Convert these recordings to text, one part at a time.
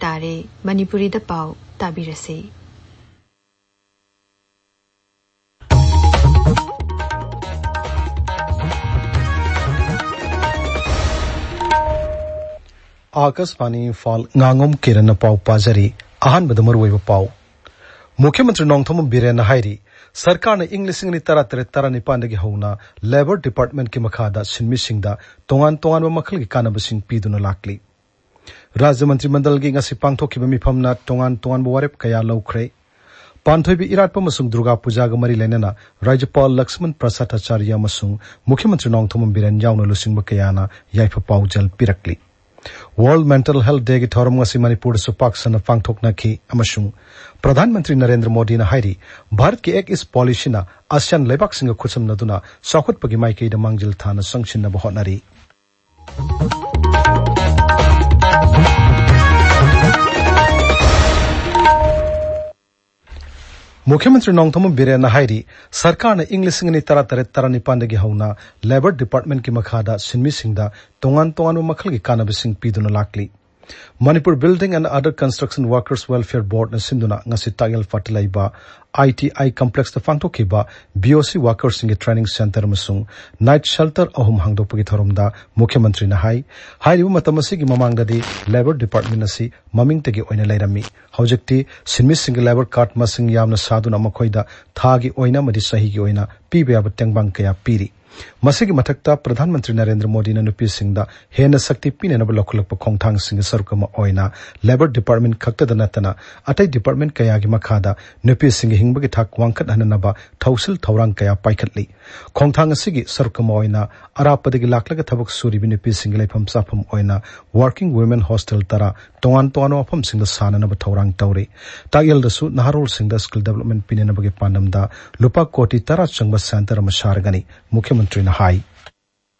तारे द पाव ताबिरसे आकाशवाणी किरण पाजरी पाव मुख्यमंत्री नोंथम बिरेन सरकार ने इंग लिसिंग तरा तरह तरा निपान हौना लेबर डिपार्टमेंट की मखादा तोंगान तोंगान मखल की कानबसिंग पीदुना लाकली राज्य मंत्रिमंडल की ngasi pangthokkiba mifamna tongan tongan warep, kaya laukhre पांथोबी इराटप Durga Puja मरी लेना राज्यपाल लक्ष्मण प्रसाद आचार्य मुख्यमंत्री नोंथोम बिरेन यावना लुसिंग कयाना याइफ पाउजल पिरकली वर्ल्ड मेंटल हेल्थ डे की थौरम मणिपुर सुपाक सन पांथोकनखी प्रधानमंत्री नरेंद्र मोदी ने हाइरी भारत की एक इस पॉलिसी आसियान लेबाक खुसमनदुना चाखुटपगी माइकईद मांगजिल थाना संगसिनब होटनरी मुख्यमंत्री नोंथम बिरेन हाइरी सरकार ने इंग लिसिंग तरा तरह तरा निपान हौना लेबर डिपार्टमेंट की मखादा सिनमी तोान तोान मखल की कानबसिंग पीदुना लाकली। Manipur Building and Other Construction Workers Welfare Board na sinduna ngasi tagel fatlaiba ITI complex ta fangtokhiba BOC workers singi training center masung night shelter ahum hangdokpagi thoromda mukhyamantri na hai hairibu matam asigi mamangdadi labor department asi maming tegi oina lairami hojekti sinmi singi labor card masing yamna saduna makhoida thagi oina madi sahi gi oina pibe ab tengbang kaya piri ꯃꯁꯤꯒꯤ ꯃꯊꯛꯇ ꯄ꯭ꯔꯙꯥꯟ ꯃꯟꯇ꯭ꯔꯤ ꯅꯔꯦꯟꯗ꯭ꯔ ꯃꯣꯗꯤꯅ ꯅꯨꯄꯤꯁꯤꯡꯗ ꯍꯦꯟꯅ ꯁꯛꯇꯤ ꯄꯤꯅꯅꯕ ꯂꯧꯈꯠꯂꯛꯄ ꯈꯣꯡꯊꯥꯡꯁꯤꯡꯒꯤ ꯁꯔꯨꯛ ꯑꯃ ꯑꯣꯏꯅ labour department ꯈꯛꯇꯗ ꯅꯠꯇꯅ ꯑꯇꯩ ꯗꯤꯄꯥꯔꯠꯃꯦꯟꯠ ꯀꯌꯥꯒꯤ ꯃꯈꯥꯗ ꯅꯨꯄꯤꯁꯤꯡꯒꯤ ꯍꯤꯡꯕꯒꯤ ꯊꯥꯛ ꯋꯥꯡꯈꯠꯍꯟꯅꯕ ꯊꯧꯁꯤꯜ ꯊꯧꯔꯥꯡ ꯀꯌꯥ ꯄꯥꯏꯈꯠꯂꯤ ꯈꯣꯡꯊꯥꯡ ꯑꯁꯤꯒꯤ ꯁꯔꯨꯛ ꯑꯃ ꯑꯣꯏꯅ ꯑꯔꯥꯞꯄꯗꯒꯤ ꯂꯥꯛꯂꯒ ꯊꯕꯛ ꯁꯨꯔꯤꯕ ꯅꯨꯄꯤꯁꯤꯡꯒꯤ ꯂꯩꯐꯝ ꯆꯥꯐꯝ ꯑꯣꯏꯅ ꯋꯥꯔꯀꯤꯡ ꯋꯤꯃꯦꯟ ꯍꯣꯁꯇꯦꯜ ꯇꯔꯥ ꯇꯣꯉꯥꯟ ꯇꯣꯉꯥꯟꯕ ꯃꯐꯝꯁꯤꯡꯗ ꯁꯥꯅꯅꯕ ꯊꯧꯔꯥꯡ ꯇꯧꯔꯤ ꯇꯥꯛꯌꯦꯜꯗꯁꯨ ꯅꯍꯥꯔꯣꯜꯁꯤꯡꯗ ꯁ꯭ꯀꯤꯜ ꯗꯦꯕꯂꯞꯃꯦꯟꯠ ꯄꯤꯅꯅꯕꯒꯤ ꯄꯥꯟꯗꯝꯗ ꯂꯨꯄꯥ ꯀꯣꯇꯤ ꯇꯔꯥ ꯆꯪꯕ ꯁꯦꯟꯇꯔ ꯑꯃ ꯁꯥꯔꯒꯅꯤ ꯃꯨꯈ꯭ꯌꯃꯟꯇ꯭ꯔꯤꯅ ꯍꯥꯏ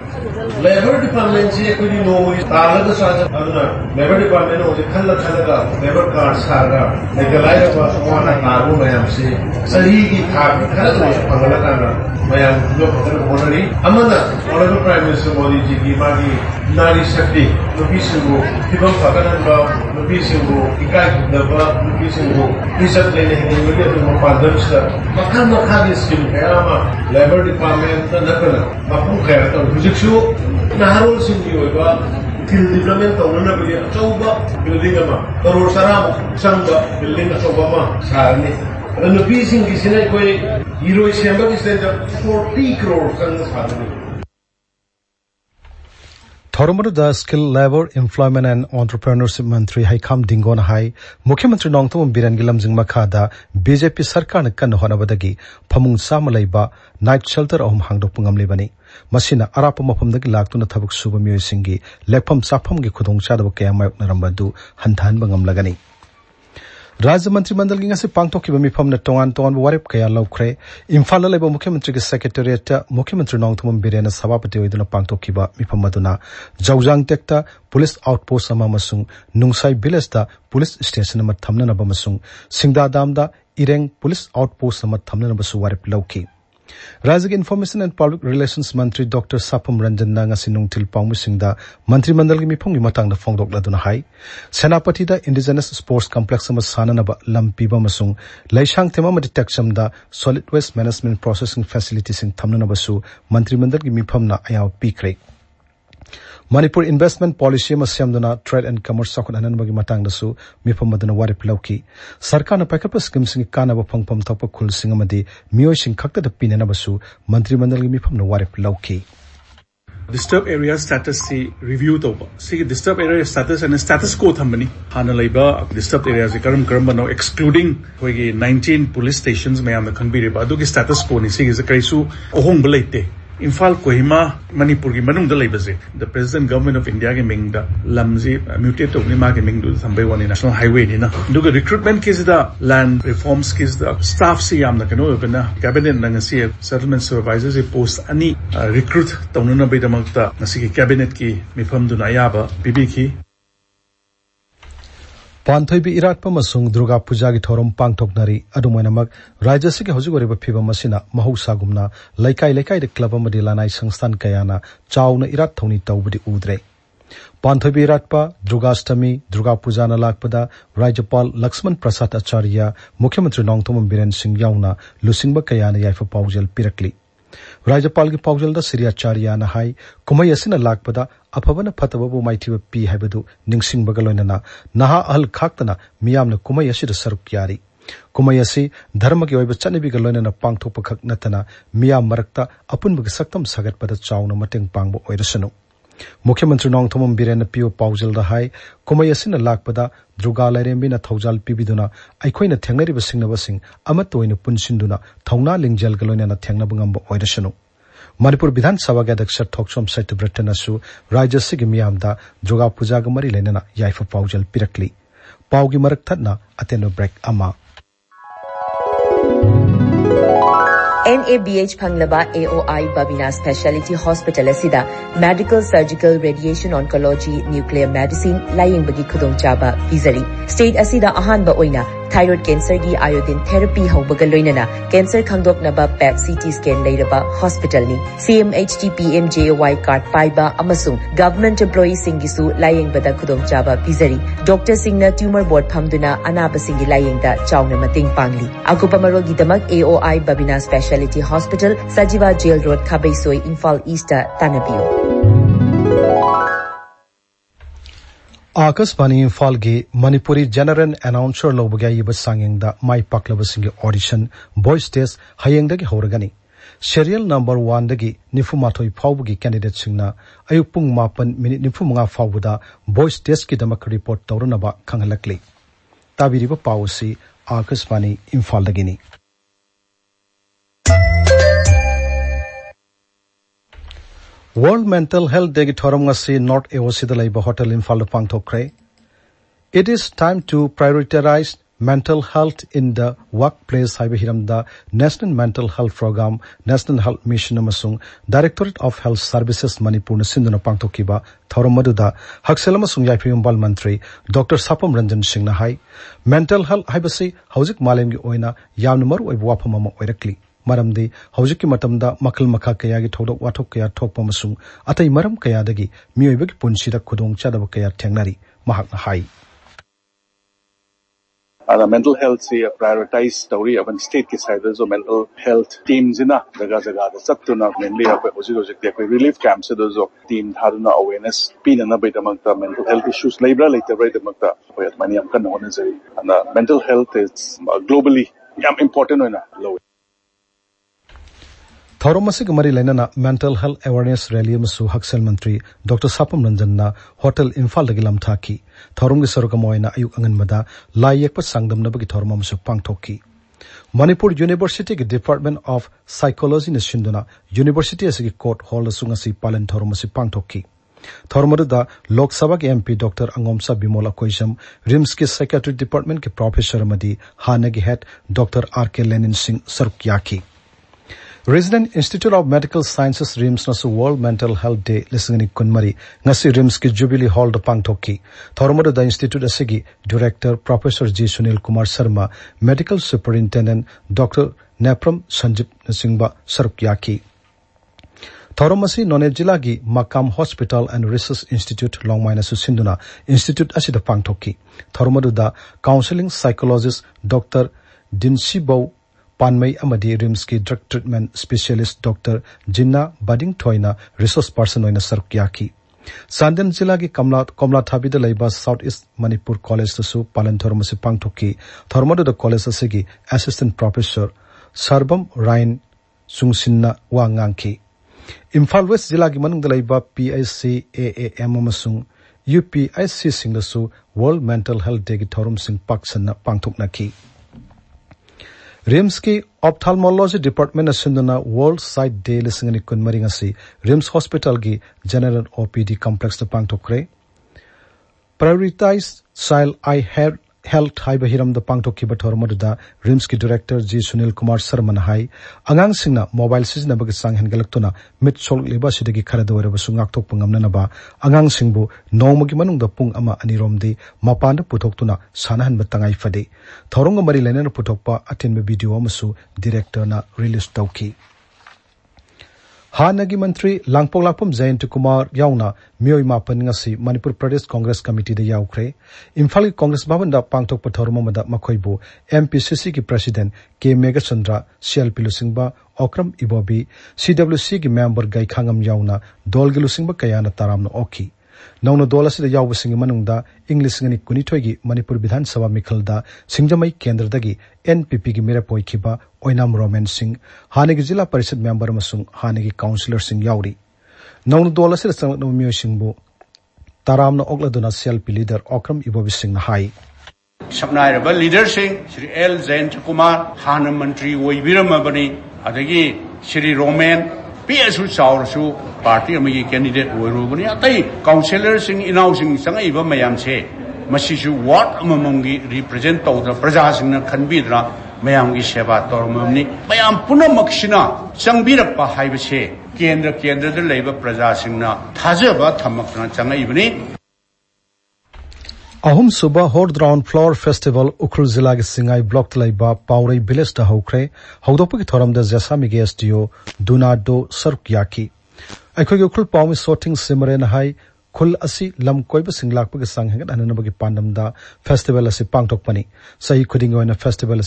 लेबर डिपार्टमेंट से कोई नोई तालग साज अदुना लेबर डिपार्टमेंट हो जे खल्ल खल्लगा लेबर कार्ड सारगा लेगलाइ रबा वाना नारु मयाम से सही की था खल्ल तो पंगला काना मयाम जो पत्र बोनरी अमना honourable prime minister Modi ji की मागी नारी शक्ति नुपी सिंगो फिबम फगनबा नुपी सिंगो, इकाई दबा नुपी सिंगो इज़्ज़त लेने के लिए तो मुपादन से मखा मखा की स्किल है आमा लेबर डिपार्टमेंट नकला मफुम खैर तो हुजिक्सु ꯅꯍꯥꯔꯣꯜꯁꯤꯡꯒꯤ ꯑꯣꯏꯕ ꯁ꯭ꯀꯤꯜ ꯗꯤꯕ꯭ꯂꯞꯃꯦꯟ ꯇꯧꯅꯅꯕꯒꯤ ꯑꯆꯧꯕ ꯕꯤꯜꯗꯤꯡ ꯑꯃ ꯀꯔꯣꯔ ꯇꯔꯥꯃꯨꯛ ꯆꯪꯕ ꯕꯤꯜꯗꯤꯡ ꯑꯆꯧꯕ ꯑꯃ ꯁꯥꯔꯅꯤ ꯑꯗ ꯅꯨꯄꯤꯁꯤꯡꯒꯤꯁꯤꯅ ꯑꯩꯈꯣꯏ ꯏꯔꯣꯏ ꯁꯦꯝꯕꯒꯤꯁꯤꯗ ꯐꯣꯔꯇꯤ ꯀ꯭ꯔꯣꯔ ꯆꯪꯅ ꯁꯥꯒꯅꯤ थौरमरुदा skill labour employment and entrepreneurship मंत्री हाइखाम डिंगोन हाई मुख्यमंत्री नोंगतम बिरन गिलमजिंग मखादा बीजेपी सरकार ने कन्न होनबदगी फमुंग साम लेबा नाइट शेल्टर अहम हांगदोक thabak suba miyoisingi lekpham chaphamgi khudongchadaba kaya mayoknarambadu hanthan bangamlagani राज्य मंत्रिमंडल की तोान वारेप कया लौख्रे इम्फाल लेब मुख्यमंत्री के सेक्रेटेरिएट मुख्यमंत्री नोंगथुम बिरेन सभापति मिफम मदुना जौजांग टेक्ता पुलिस आउटपोस्ट नुंगसाई विलेज पुलिस थमननब मसुंग सिंगदादामदा इरेंग पुलिस आउटपोस्ट वारेप लौखी पब्लिक रिलेशंस मंत्री डॉक्टर सापम रंजन नांगसी नुंगथिल पाउमुसिंगदा मंत्रिमंडल की मिफंगी मतंग फोंदोकलदुना हाई सेनापति दा इंडिजिनस स्पोर्ट्स कॉम्प्लेक्स अमा साननबा लम पीबा मसुंग लैशांग थेमा मदि टेक्समदा solid waste management processing facility सिंग थमननबसु मंत्रिमंडल की मिफमना अयाव पीखरे मनपुर इन्वेस्टमेंट पॉलिसी में ट्रेड एंड कमर्स सौखन हनेंग मिफम वारे लौकी सरकार पैकप स्कीम से कानव फम थप खुल मई खत पीनेब मंत्रिमंडल की मिफम वारे लौकी डिस्टर्ब एरिया स्टेटस से रिव्यू तब disturbed area status and status को थम्बनी हाँ डिस्टर्ब एरिया से कम कम एक्सक्लूडिंग नाइनटीन पुलिस स्टेशन मैं खबरीब स्टेटस को कई अहोंब लेते ꯏꯝꯐꯥꯜ ꯀꯣꯍꯤꯃꯥ ꯃꯅꯤꯄꯨꯔꯒꯤ ꯃꯅꯨꯡꯗ ꯂꯩꯕꯁꯦ ꯗ ꯄ꯭ꯔꯁꯤꯗꯦꯟ ꯒꯣꯚꯔꯃꯦꯟ ꯑꯣꯐ ꯏꯟꯗꯤꯌꯥꯒꯤ ꯃꯤꯡꯗ ꯂꯝꯁꯤ ꯃ્યુꯇꯦꯠ ꯇꯧꯕꯅꯤ ꯃꯥꯒꯤ ꯃꯤꯡꯗꯨ ꯁꯝꯕꯩꯋꯥꯅꯤ ꯅꯦꯁꯅꯦꯜ ꯍꯥꯏꯋꯦꯅꯤꯅ ꯑꯗꯨꯒ ꯔꯤꯀ꯭ꯔꯨꯠꯃꯦꯟ ꯀꯤꯁꯤꯗ ꯂꯦꯟꯗ ꯔꯤꯐꯣꯔꯝꯁ ꯀꯤꯁꯤꯗ ꯁ꯭ꯇꯥꯐꯁꯤ ꯌꯥꯝꯅ ꯀꯩꯅꯣ ꯑꯣꯏꯕꯅ ꯀꯦꯕꯤꯅꯦꯠ ꯅꯪꯁꯤ ꯁꯦꯇꯜꯃꯦꯟ ꯁꯨꯄꯔꯚꯥꯏꯖꯔꯁꯤ ꯄꯣꯁ ꯑꯅꯤ ꯔꯤꯀ꯭ꯔꯨꯠ ꯇꯧꯅꯅꯕꯩꯗꯃꯛꯇ ꯉꯁꯤꯒꯤ ꯀꯦꯕꯤꯅꯦꯠꯀꯤ ꯃꯤꯐꯝꯗꯨꯅ ꯑꯌꯥꯕ ꯄꯤꯕꯤꯈꯤ तौनना बेदमक्ता ngasi की कैबिनेट की मिफम दुना याबा बीबीखी पांथोइबी इराटप मसुंग दुर्गा पूजा की थौरम पांगथोकनरी अदुमोइनमक राज्य से हजिक ओरिबा फिबम मसिना महौसागुमना लैकाई लैकाई क्लब अमदि लानाई संस्थान कयाना चाउना इराट थौनी तौबदि उद्रे पांथोबी राटपा दुर्गाष्टमी दुर्गा पूजा न लापदा राज्यपाल लक्ष्मण प्रसाद आचार्य मुख्यमंत्री नोंगतोम बीरेन सिंह याउना लुसिंग कयान याइफ पाउजल पिरकली राज्यपाल की पाउजल सिरी आचार्य हाई कुमई असिन लापदा अफबन फतबबु माइथिब पी हाइबदु निंगसिंग लोइनना नहा अहल खाक्तना मियामन कुमई असिद सरुक यारी कुमई असी धर्म की ओइब चनबीग लोइनना पांगथोप खक नतना मियाम मरक्ता अपुनबग सक्तम सगतपद चाउन मतेंग पांगबो ओइरसनु मुख्यमंत्री नोंगथोम बीरेन पियो पाउजल हाई कुमई असिन लाकपदा दुर्गा लाइरेम्बिना थौजाल पिबिदुना अखोइना थेंगरिब सिंगनबसिंग अमत ओइना पुनसिंदुना थौना लिंगजल गलोइना थेंगनब ngamba oirasanu मणिपुर विधानसभा के अध्यक्ष थोक्सोम सैतब्रटनसु राज्य सिगी मियामदा दुर्गा पूजा मरी लेना याइफ पाउजल पिरकली पाउगी मरक थतना अतेनो ब्रेक अमा NABH Phanglaba AOI Babina Speciality Hospital asida Medical Surgical Radiation Oncology Nuclear Medicine laying bagi khudong chaba bizari state asida Ahanba oina PET CT scan leiraba hospital ni CMHT PMJY card paiba amasung government employee singisu laying bada khudong chaba bizari doctor singna tumor board phamduna anaba singi laying da chawna mating pangli akupa marogi damak AOI Babina Specialty Hospital Sajiva Jail Road Khabaisoi Imphal Akasbani Falgi Manipuri General Announcer Lobuga Yiba singing the My Paklava Singing Audition Voice Test Hayengda Gi Horagani. Serial number 1 dagi nifumatoi phawbugi candidate singna ayuk pung mapan minute nifumanga phawbuda voice test ki damak report tawruna ba khangalakli. Tabiriba pawusi Akasbani Imphal dagini. World Mental Health Day thoram ngasi North AOC da laiba hotel Imphal da pangthokre. It is time to prioritize mental health in the workplace haiba hiram National Mental Health Program, National Health Mission amasung Directorate of Health Services Manipur na sinduna pangthokiba thoram maduda haksel amasung yaipiyum bal mantri Dr. Sapam Ranjan Singh na hai mental health haibasi haujik malem gi oina yamna maru oibu wapam ama oirakli ꯃꯔꯝꯗꯤ ꯍꯧꯖꯤꯛꯀꯤ ꯃꯇꯝꯗ ꯃꯈꯜ ꯃꯈꯥ ꯀꯌꯥꯒꯤ ꯊꯧꯗꯣꯛ ꯋꯥꯊꯣꯛ ꯀꯌꯥ ꯊꯣꯛꯄ ꯑꯃꯁꯨꯡ ꯑꯇꯩ ꯃꯔꯝ ꯀꯌꯥꯗꯒꯤ ꯃꯤꯑꯣꯏꯕꯒꯤ ꯄꯨꯟꯁꯤꯗ ꯈꯨꯗꯣꯡꯆꯥꯗꯕ ꯀꯌꯥ ꯊꯦꯡꯅꯔꯤ ꯃꯍꯥꯛꯅ ꯍꯥꯏ ada mental health se prioritize tawri aban state ki side so mental health teams ina jaga jaga da chattuna mainly apai hoji hoji te apai relief camps se so team tharuna awareness pina na bai damak ta mental health issues laibra later bai damak ta apai mani am kan hone jai and mental health is globally yam important hoina low थौरम मरी लेना mental health awareness rally हक्सल मंत्री doctor Sapam Ranjan hotel Imphal लमथाकी थौरम की सरुकम अयुक अंगनमद लाई येप सांगदमनबगी थौरम पांथोकी मणिपुर यूनिवर्सिटी की डिपार्टमेंट ऑफ़ साइकोलॉजी ने सिंधुना यूनिवर्सिटी असगी कोर्ट हॉल पालन थौरम पांथोकी थौरमद लोकसभा के एमपी डॉक्टर अंगोमसा बिमोला कोइसम रिम्स के सेक्रेटरी डिपार्टमेंट के professor हानगी head doctor R K Lenin Singh सरुक याकी resident institute of medical sciences rims nas world mental health day lesingni kunmari ngasi rims ki jubilee hall da pangthoki thormodo da institute asigi director professor ji sunil kumar sharma medical superintendent dr nepram sanjib singhba sarukyaki থৰমাচি ননেজিলাগি মাকাম hospital and research institute লং মাইনাছু সিন্ধুনা institute আছিল পাংথকি থৰমদুদা counselling psychologist ডঃ ডিনচি বৌ अमदी रिम्स की ड्रग ट्रीटमेंट स्पेशलिस्ट डॉक्टर जिन्ना बडिंग थोइना रिसोर्स पर्सन ओइना सरक याकी चांदन जिला की कमला कमला थाबीद लेबा साउथ ईस्ट मणिपुर कॉलेज तसु पालन थोरम से पांगथोकी थोरमदुद कॉलेज असेगी असिस्टेंट प्रोफेसर सर्वम राइन सुंगसिन्ना वा nganki इम्फाल वेस्ट जिला की मनुंग लेबा पीएचसी एएएम अमसुंग यूपीआईसी सिंगसु वर्ल्ड मेंटल हेल्थ डे की थोरम सिंग पाक्सना पांगथोकनाकी रिम्स की ऑप्थाल्मोलॉजी डिपार्टमेंट सिंधुना वर्ल्ड साइट डे लिसिंग कुनमरी रिम्स हॉस्पिटल की जनरल ओपीडी कॉम्प्लेक्स पांगथोखरे प्रायोरिटाइज चाइल्ड आई हेयर health hai bahiram da pangtokki bathor madda rims ki director ji sunil kumar sarman hai. Angang singna mobile sis na bagisang hen galaktuna mit sol leba sidagi khara da wara basung aktok pangamna na ba angang singbu nomagi manung da pung ama anirom de mapan puthok tuna sanahan batangai fade thorong mari lenen puthok pa atin me video amsu director na release tawki हानगी मंत्री लांगपोलापम Jayant Kumar yaukre imphal congress bhavan da pangthok pathorum mada makhoibu mpcc ki president k mega chandra clp lusingba okram ibobi cwc ki member gai khangam yauna dol gi lusingba kayana taramna okhi noun दोल यावसिंग English कुनीथोई की मनपुर विधानसभा मिखल सिंजमई केंद्र NPP की मेरप ओइनाम romaine Singh हाने जिला परिषद member हाने councillor Singh यावरी noun दोल Changan मियोसिंग Taram ओकलदुना सेल्पी leader Okram Ibobi Singh high सबनाइरब leader Singh Shri L Jayant Kumar हान मंत्री ओइबिरमबनी अदगी Shri romaine PSU chaw su party amigi candidate wo ru bun ya tai councillor sing inaw sing sang ai ba mayam che. Ma shi su what among gi represent taw da praja sing na puna makshina sang bi ra pa hai ba che. Kendra kendra de leba praja sing na अहम सुबह होर ground floor festival Ukhrul जिला के सिंगाई block लेबा पावरई village दा हौख्रे हौदोप की theorem the जसामी के SDO दुनाडो सरक याकी अखोई उखरुल पावमी सोटिंग सिमरेन हाई खुल असी लम कोइब सिंगलाक के संग हेगत अननब की पांडम दा फेस्टिवल असी पांगथोक पनी सही खुदिंग ओइना फेस्टिवल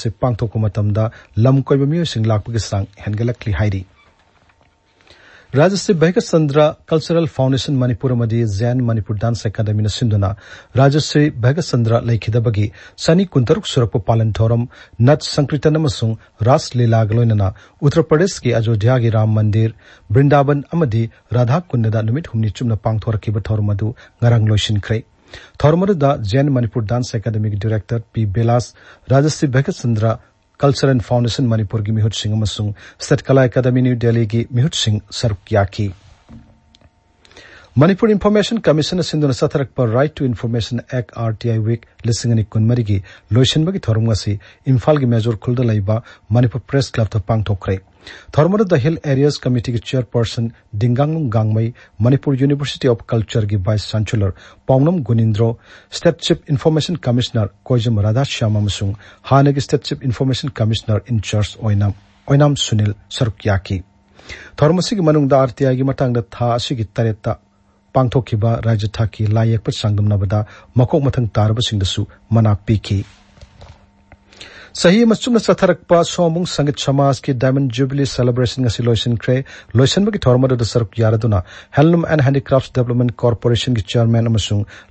असी पांगथोक मतम दा लम कोइब मियो सिंगलाक के संग हेनगलकली हाइरी Rajshri Bhagyachandra cultural foundation Manipur JN Manipur dance academy सिंधुना। Rajshri Bhagyachandra लेखिदबगी सनी कुंतरुक सुरप पालन थौरम नट संकीर्तन रास लीला लोनना उत्तर प्रदेश की अयोध्या की राम मंदिर। वृंदावन राधा कुंड नुमित हुमनी चुमना पांगथोरखिब थौरम अदु ngarang loishinkhre थौरमरुदा जैन ꯀꯜꯆꯔ ꯑꯦꯟ ꯐꯥꯎꯟꯗꯦꯁꯟ ꯃꯅꯤꯄꯨꯔꯒꯤ ꯃꯤꯍꯨꯠꯁꯤꯡ ꯑꯃꯁꯨꯡ ꯁ꯭ꯇꯦꯠ ꯀꯂꯥ ꯑꯦꯀꯥꯗꯃꯤ ꯅ꯭ꯌꯨ ꯗꯦꯜꯂꯤꯒꯤ ꯃꯤꯍꯨꯠꯁꯤꯡ ꯁꯔꯨꯛ ꯌꯥꯈꯤ की सरुक याकी मणिपुर इन्फॉर्मेशन कमीशन सिंधुना सथरक right to information act RTI week लिसिंग अनि कुनमरी की लोइसनबगी थोरम इम्फाल की मेजोर लेबा मणिपुर प्रेस क्लब पांगथोखरे। थर्मर द हिल एरियाज़ कमिटी की chairperson Dinganglung Gangmei Manipur university of culture की vice chancellor Paonam Gunindro state chief information commissioner Koijam Radha Shyam हाने की state chief information commissioner in charge Oinam ꯔꯥꯖ꯭ꯌ ꯊꯥꯛꯀꯤ ꯂꯥꯏ ꯌꯦꯛꯄ मनुंग ꯃꯀꯣꯛ ꯃꯊꯪ ꯇꯥꯔꯕꯁꯤꯡꯗꯁꯨ ꯃꯅꯥ असिगी तरेता पांगथोखिबा राज्य थाकी लायक सांगदमनबदा मकोक मथंग तारबसिंगदसु मना पीखी सही मचुम चथरप सोमुंग संगीत समाज की डायमंड जुबली सेलिब्रेशन लोइसनख्रे लोइसनबगी थोरमद सरुक यारदुना handloom and handicraft development corporation की चेयरमैन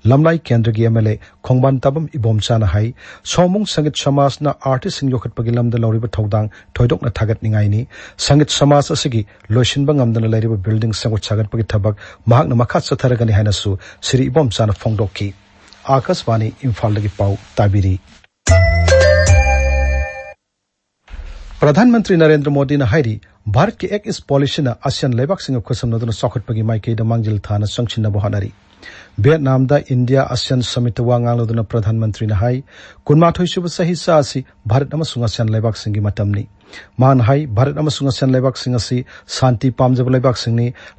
लमलाई केंद्र की एमएलए खोंबान तबम इबोमचाना हाई सोमुंग संगीत समाज ना आर्टिस्ट योखटपगी लमद लौरिब थौदांग थोइदोकना थागतनिंगाइनी संगीत समाज असगी लोइसनब ngamdana leiriba building sangut sagatpagi thabak mahakna makha chatharagani hainasu sri ibomchana phongdokki Akashvani Imphal पाउ ताबिरी प्रधानमंत्री नरेंद्र मोदी ने भारत की एक इस पॉलिसी आसियान लेबाक खुसम चौखटपी माइकई मांगजिल था संचिनब होनरी वियतनाम इंडिया आसियान समिट वांगालोदना प्रधानमंत्री ने कुनमाथोईसुब सही सा भारत आसियान लेबाक मतमनी मान हाई भारत आसियान लेबाक शांति पामजब लेबाक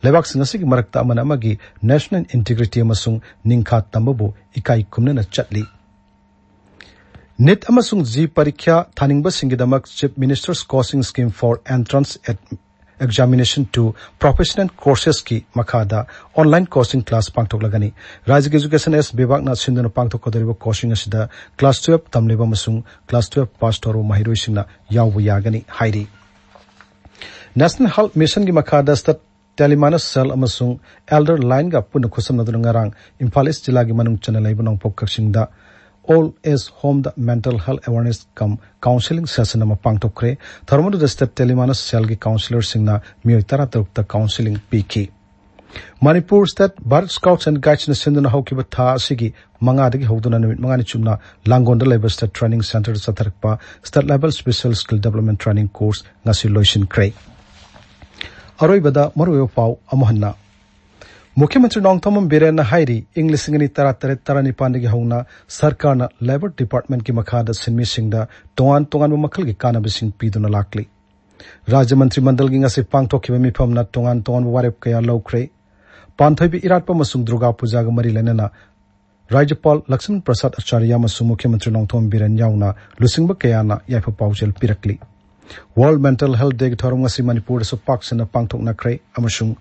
लेबाक मरक्ता नेशनल इंटीग्रिटी निखा तंबबू इकाई कुमन चली नीट अमसुंग जी परीक्षा थानिंगबसिंगिदमक chief minister's coaching scheme for entrance examination to professional courses की मखादा ऑनलाइन कोचिंग क्लास पांगथोकलगनी राज्य एजुकेशन एस विभाग सिंधुना पांगथोकदरिब कोचिंग क्लास 12 तमलेब क्लास 12 पास तौर महिरोइसिंगना याव यागनी हाइरी नेशनल हेल्थ मिशन की मखादा स्टेट एल्डर लाइन का पुन खुसमनदुन east जिला की मनुंग चना लेब all is home the mental health awareness come counseling session ama pangtokre tharmodu the state telemanus sel gi counselor singna mioi tara taruk ta counseling piki manipur state bharat scouts and guides na sinduna haukiba tha asigi manga dagi hoduna numit manga ni chumna langonda level state training center sa tharakpa state level special skill development training course ngasi loisin kre aroi bada maru pau amohanna हाइरी इंग लिसिंगनी तरा तरे तरा निपान की हौना सरकार labour department की सिंह तोान तोान मखल की कानबिंग पीदुना लाकली। राज्य मंत्रिमंडल की ngasi pangthokhiba तोान tongan tongan क्या panthoi iratpa masung durga puja ga mari राज्यपाल लक्ष्मण प्रसाद आचार्य मुख्यमंत्री नोंथोम बिरेन याउना लुसिंगब क्या याइफा पाउचल पिरकली। वर्ल्ड मेंटल हेल्थ डे थौरम ngasi manipur su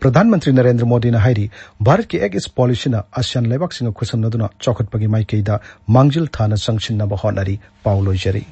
प्रधानमंत्री नरेंद्र मोदी ने हाई भारत की एक इस पॉलिसी आसियान लेबाक खुसमना चौखटपगी माइकई मांगजिल था संगसीब होनरी पाउ लोजरी